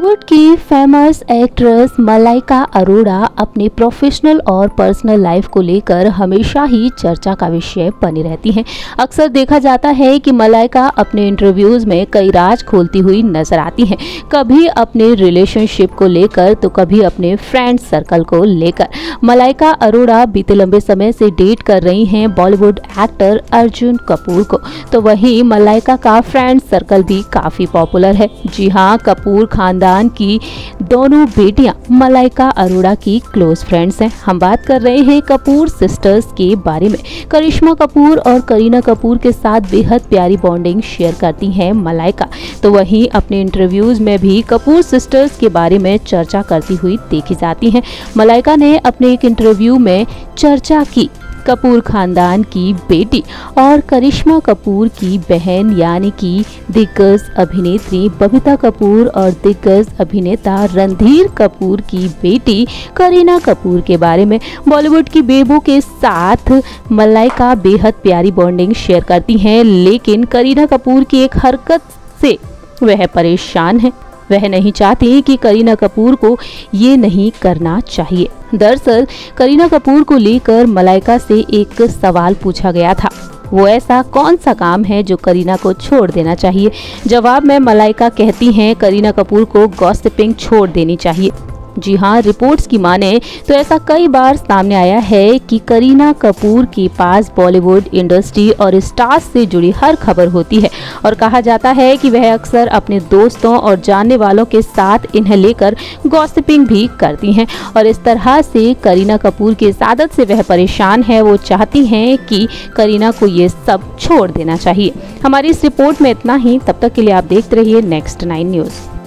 Famous actress Malaika Arora अपने professional और personal life को लेकर हमेशा ही चर्चा का विषय बनी रहती हैं। अक्सर देखा जाता है कि मलाइका अपने इंटरव्यूज़ में कई राज खोलती हुई नज़र आती हैं। कभी अपने रिलेशनशिप को लेकर तो कभी अपने फ्रेंड सर्कल को लेकर। मलाइका अरोड़ा बीते लंबे समय से डेट कर रही हैं बॉलीवुड एक्टर अर्जुन कपूर को। तो वहीं मलाइका का फ्रेंड सर्कल भी काफ़ी पॉपुलर है। जी हाँ कपूर खानदान की दोनों बेटियाँ, मलाइका अरोड़ा की क्लोज फ्रेंड्स हैं। हम बात कर रहे हैं कपूर सिस्टर्स के बारे में। करिश्मा कपूर और करीना कपूर के साथ बेहद प्यारी बॉन्डिंग शेयर करती हैं मलाइका। तो वहीं अपने इंटरव्यूज़ में भी कपूर सिस्टर्स के बारे में चर्चा करती हुई देखी जाती हैं। मलाइका ने अपने एक इंटरव्यू में चर्चा की। कपूर खानदान की बेटी और करिश्मा कपूर की बहन, यानी कि दिग्गज अभिनेत्री बबीता कपूर और दिग्गज अभिनेता रणधीर कपूर की बेटी करीना कपूर के बारे में बॉलीवुड की बेबू के साथ मलाइका बेहद प्यारी बॉन्डिंग शेयर करती हैं, लेकिन करीना कपूर की एक हरकत से वह परेशान है। वह नहीं चाहती कि करीना कपूर को ये नहीं करना चाहिए। दरअसल, करीना कपूर को लेकर मलाइका से एक सवाल पूछा गया था। वो ऐसा कौन सा काम है जो करीना को छोड़ देना चाहिए? जवाब में मलाइका कहती हैं, करीना कपूर को गॉसिपिंग छोड़ देनी चाहिए। जी हाँ रिपोर्ट्स की माने तो ऐसा कई बार सामने आया है कि करीना कपूर के पास बॉलीवुड इंडस्ट्री और स्टार्स से जुड़ी हर खबर होती है और कहा जाता है कि वह अक्सर अपने दोस्तों और जानने वालों के साथ इन्हें लेकर गॉसिपिंग भी करती हैं और इस तरह से करीना कपूर की आदत से वह परेशान है, वो चाहती हैं कि करीना को ये सब छोड़ देना चाहिए। हमारी इस रिपोर्ट में इतना ही, तब तक के लिए आप देखते रहिए नेक्स्ट नाइन न्यूज़